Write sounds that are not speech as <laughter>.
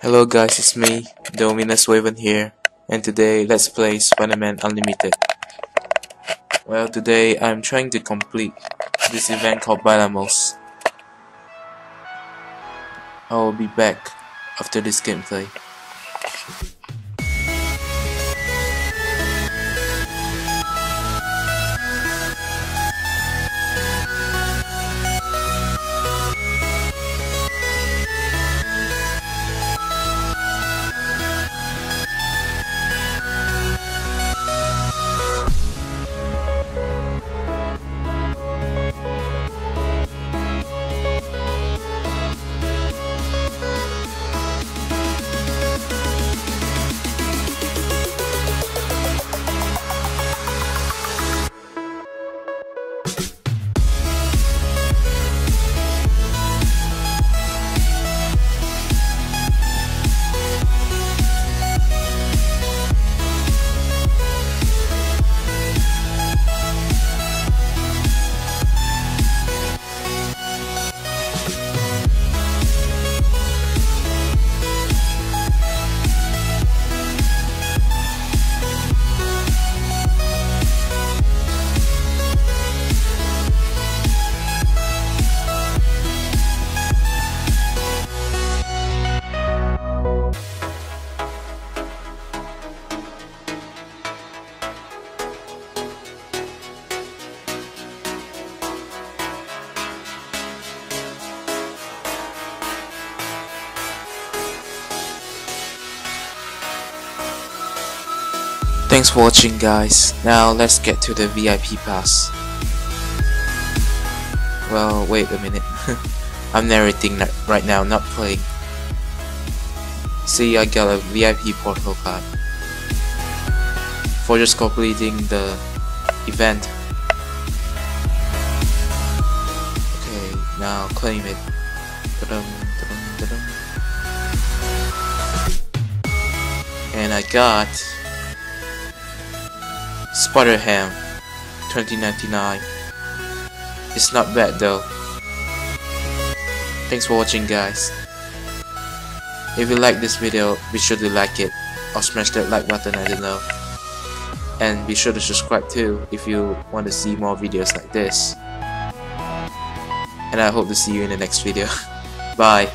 Hello guys, it's me, Dominus Waven here, and today let's play Spider-Man Unlimited. Well, today I'm trying to complete this event called Bailamos. I will be back after this gameplay. Thanks for watching guys. Now let's get to the VIP pass. Well, wait a minute. <laughs> I'm narrating right now, not playing. See, I got a VIP portal card. For just completing the event. Okay, now claim it. And I got Spider-Ham 2099 It's not bad though. Thanks for watching guys. If you like this video, be sure to like it or smash that like button, I don't know. And be sure to subscribe too if you want to see more videos like this. And I hope to see you in the next video. <laughs> Bye.